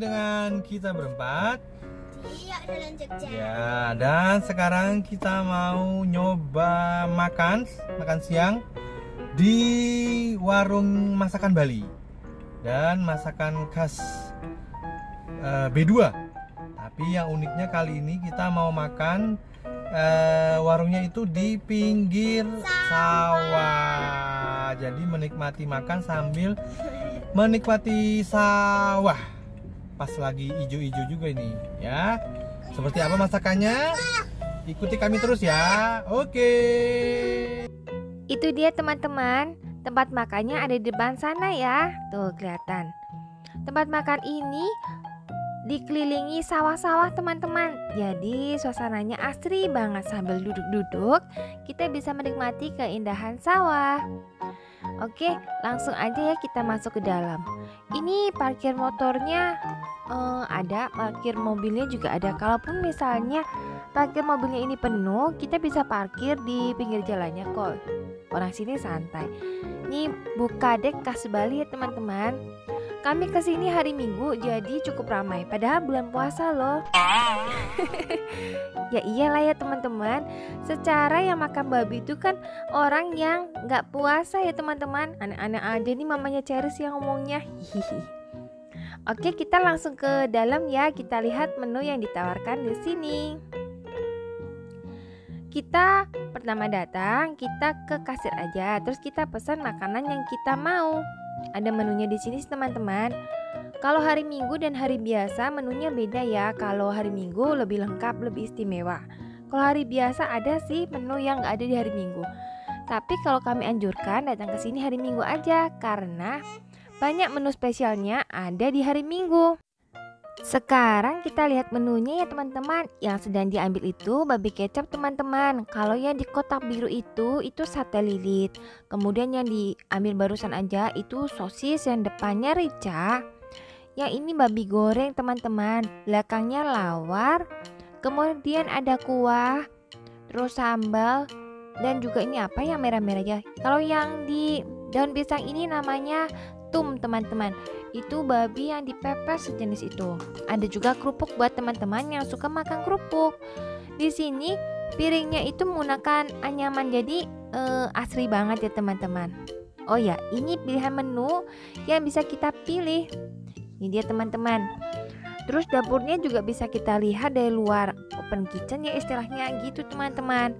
dengan kita berempat. Iya, Jalan Jogja. Ya, dan sekarang kita mau nyoba makan makan siang di warung masakan Bali dan masakan khas eh, B2. Tapi yang uniknya kali ini kita mau makan eh, warungnya itu di pinggir sawah. Jadi menikmati makan sambil menikmati sawah. Pas lagi hijau-hijau juga ini, ya. Seperti apa masakannya? Ikuti kami terus ya. Oke. Itu dia teman-teman, tempat makannya ada di depan sana ya. Tuh kelihatan. Tempat makan ini dikelilingi sawah-sawah teman-teman. Jadi suasananya asri banget sambil duduk-duduk, kita bisa menikmati keindahan sawah. Oke, langsung aja ya kita masuk ke dalam. Ini parkir motornya eh, ada, parkir mobilnya juga ada. Kalaupun misalnya parkir mobilnya ini penuh, kita bisa parkir di pinggir jalannya kok. Orang sini santai. Ini buka dek khas Bali ya teman-teman. Kami ke sini hari Minggu jadi cukup ramai. Padahal bulan puasa loh. Ya iyalah ya teman-teman. Secara yang makan babi itu kan orang yang nggak puasa ya teman-teman. Aneh-aneh aja nih mamanya Ceris yang ngomongnya. Oke, kita langsung ke dalam ya. Kita lihat menu yang ditawarkan di sini. Kita pertama datang, kita ke kasir aja, terus kita pesan makanan yang kita mau. Ada menunya di sini teman-teman. Kalau hari Minggu dan hari biasa menunya beda ya. Kalau hari Minggu lebih lengkap, lebih istimewa. Kalau hari biasa ada sih menu yang nggak ada di hari Minggu. Tapi kalau kami anjurkan datang ke sini hari Minggu aja karena banyak menu spesialnya ada di hari Minggu. Sekarang kita lihat menunya ya teman-teman Yang sedang diambil itu babi kecap teman-teman Kalau yang di kotak biru itu itu sate lilit Kemudian yang diambil barusan aja itu sosis yang depannya rica Yang ini babi goreng teman-teman Belakangnya lawar Kemudian ada kuah Terus sambal Dan juga ini apa yang merah-merah ya Kalau yang di daun pisang ini namanya tum teman-teman itu babi yang dipepes sejenis itu. Ada juga kerupuk buat teman-teman yang suka makan kerupuk. Di sini piringnya itu menggunakan anyaman jadi eh, asri banget ya teman-teman. Oh ya, ini pilihan menu yang bisa kita pilih. Ini dia teman-teman. Terus dapurnya juga bisa kita lihat dari luar. Open kitchen ya istilahnya gitu teman-teman.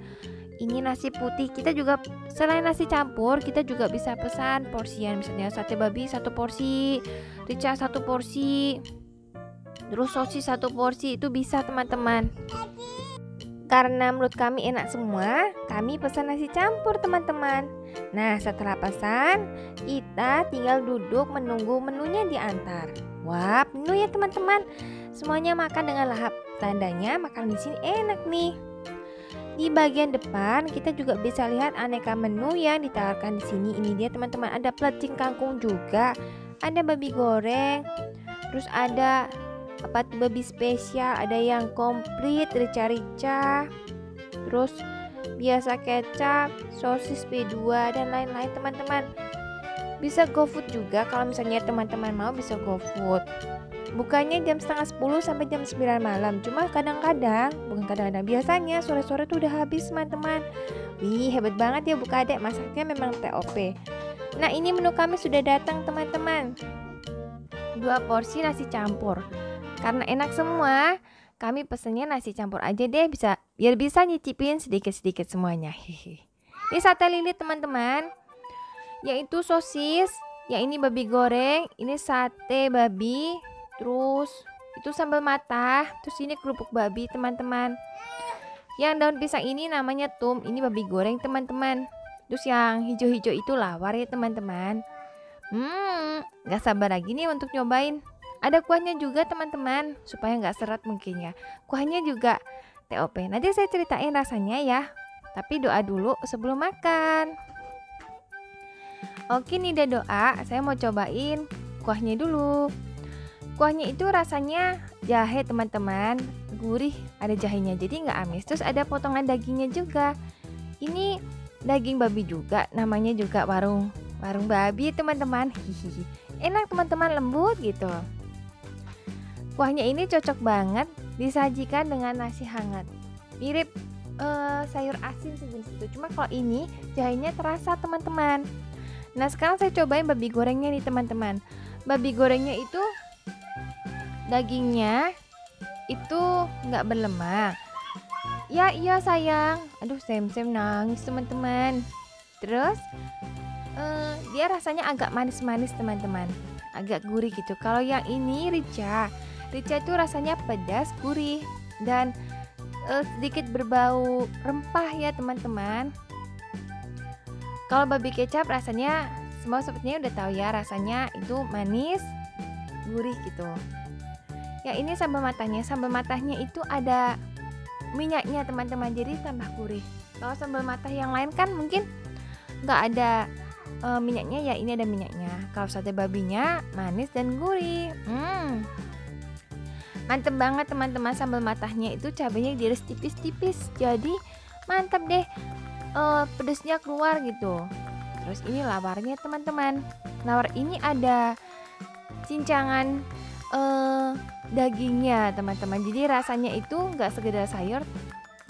Ini nasi putih kita juga selain nasi campur kita juga bisa pesan porsian. Misalnya sate babi satu porsi rica satu porsi terus sosis satu porsi itu bisa teman-teman. Karena menurut kami enak semua kami pesan nasi campur teman-teman. Nah setelah pesan kita tinggal duduk menunggu menunya diantar wah menu ya teman-teman. Semuanya makan dengan lahap. Tandanya makan di sini enak nih. Di bagian depan kita juga bisa lihat aneka menu yang ditawarkan di sini. Ini dia teman-teman, ada plecing kangkung juga, ada babi goreng, terus ada apa babi spesial, ada yang komplit rica-rica, terus biasa kecap, sosis B2 dan lain-lain teman-teman. Bisa GoFood juga kalau misalnya teman-teman mau bisa GoFood. Bukanya jam setengah 10 sampai jam 9 malam. Cuma kadang-kadang, bukan kadang-kadang, biasanya sore-sore tuh udah habis teman-teman. Wih, hebat banget ya buka adek, masaknya memang TOP. Nah, ini menu kami sudah datang teman-teman. Dua porsi nasi campur. Karena enak semua, kami pesennya nasi campur aja deh bisa biar bisa nyicipin sedikit-sedikit semuanya. Hehe. Ini sate lilit teman-teman. Yaitu sosis, yang ini babi goreng, ini sate babi, Terus itu sambal mata, terus ini kerupuk babi teman-teman. Yang daun pisang ini namanya tum, ini babi goreng teman-teman. Terus yang hijau-hijau itu lawar ya teman-teman. Hmm, gak sabar lagi nih untuk nyobain. Ada kuahnya juga teman-teman, supaya nggak seret mungkin ya. Kuahnya juga TOP. Nanti saya ceritain rasanya ya. Tapi doa dulu sebelum makan. Oke nih udah doa, saya mau cobain kuahnya dulu. Kuahnya itu rasanya jahe teman-teman, gurih, ada jahenya jadi nggak amis. Terus ada potongan dagingnya juga. Ini daging babi juga, namanya juga warung warung babi teman-teman. Enak teman-teman lembut gitu. Kuahnya ini cocok banget disajikan dengan nasi hangat. Mirip uh, sayur asin sejenis itu. Cuma kalau ini jahenya terasa teman-teman. Nah sekarang saya cobain babi gorengnya nih teman-teman. Babi gorengnya itu dagingnya itu nggak berlemak. Ya iya sayang. Aduh sem-sem nangis teman-teman. Terus uh, dia rasanya agak manis-manis teman-teman. Agak gurih gitu. Kalau yang ini rica. Rica itu rasanya pedas, gurih dan uh, sedikit berbau rempah ya teman-teman. Kalau babi kecap rasanya semua sepertinya udah tahu ya rasanya itu manis, gurih gitu. Ya ini sambal matahnya, sambal matahnya itu ada minyaknya teman-teman jadi tambah gurih. Kalau sambal matah yang lain kan mungkin nggak ada uh, minyaknya ya ini ada minyaknya. Kalau sate babinya manis dan gurih. Hmm, mantep banget teman-teman sambal matahnya itu cabenya diiris tipis-tipis jadi mantap deh uh, pedesnya keluar gitu. Terus ini lawarnya teman-teman. Lawar ini ada cincangan uh, dagingnya teman-teman. Jadi rasanya itu nggak sekedar sayur.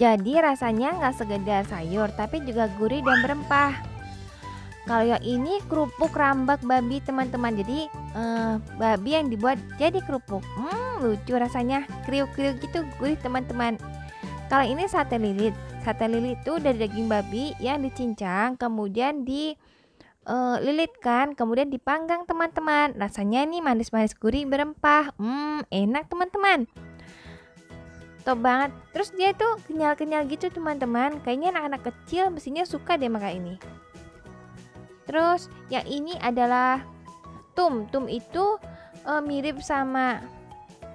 Jadi rasanya nggak sekedar sayur tapi juga gurih dan berempah. Kalau yang ini kerupuk rambak babi teman-teman. Jadi uh, babi yang dibuat jadi kerupuk. Hmm lucu rasanya. Kriuk-kriuk gitu gurih teman-teman kalau ini sate lilit. Sate lilit itu dari daging babi yang dicincang kemudian di uh, lilitkan kemudian dipanggang teman-teman. Rasanya ini manis-manis gurih berempah. Hmm enak teman-teman. Top banget. Terus dia tuh kenyal-kenyal gitu teman-teman. Kayaknya anak-anak kecil mestinya suka deh makan ini. Terus yang ini adalah tum. Tum itu uh, mirip sama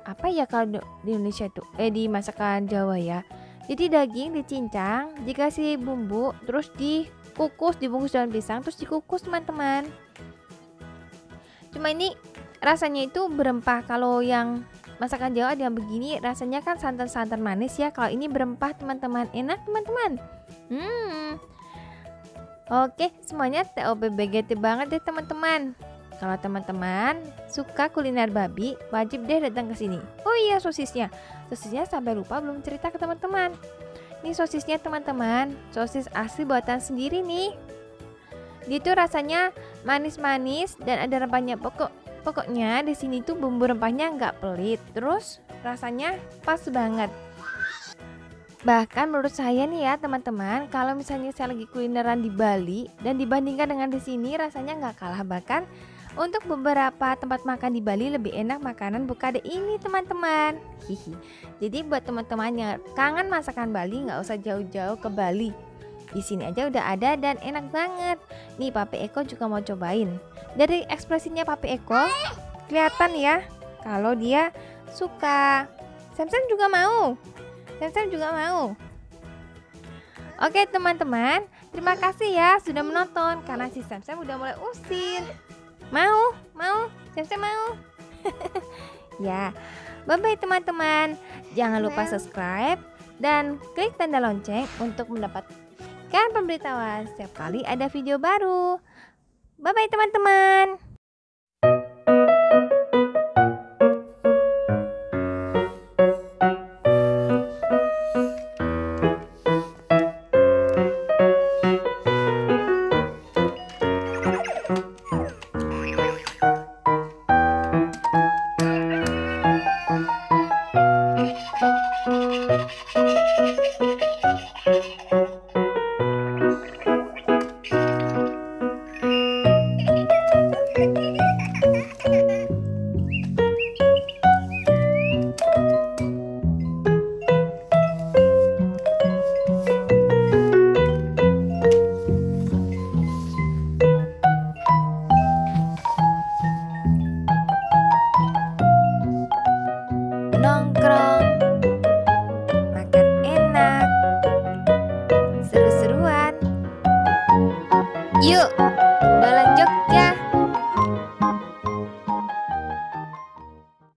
apa ya kalau di Indonesia itu? Eh di masakan Jawa ya jadi daging dicincang dikasih bumbu terus dikukus dibungkus daun pisang terus dikukus teman-teman cuma ini rasanya itu berempah kalau yang masakan Jawa yang begini rasanya kan santan-santan manis ya kalau ini berempah teman-teman enak teman-teman hmm Oke, semuanya TOPBGT banget deh teman-teman. Kalau teman-teman suka kuliner babi, wajib deh datang ke sini. Oh iya sosisnya. Sosisnya sampai lupa belum cerita ke teman-teman. Ini sosisnya teman-teman, sosis asli buatan sendiri nih. Dia tuh rasanya manis-manis dan ada rempahnya pokok. Pokoknya di sini tuh bumbu rempahnya nggak pelit, terus rasanya pas banget. Bahkan menurut saya nih ya teman-teman, kalau misalnya saya lagi kulineran di Bali dan dibandingkan dengan di sini rasanya nggak kalah bahkan untuk beberapa tempat makan di Bali lebih enak makanan bukade ini teman-teman. Hihi. Jadi buat teman-teman yang kangen masakan Bali nggak usah jauh-jauh ke Bali. Di sini aja udah ada dan enak banget. Nih Papi Eko juga mau cobain. Dari ekspresinya Papi Eko kelihatan ya kalau dia suka. Samsam juga mau. Samsam juga mau. Oke teman-teman, terima kasih ya sudah menonton karena si Samsam udah mulai usin. Mau? Mau? Saya mau. ya. Bye-bye teman-teman. Jangan lupa subscribe dan klik tanda lonceng untuk mendapatkan pemberitahuan setiap kali ada video baru. Bye-bye teman-teman.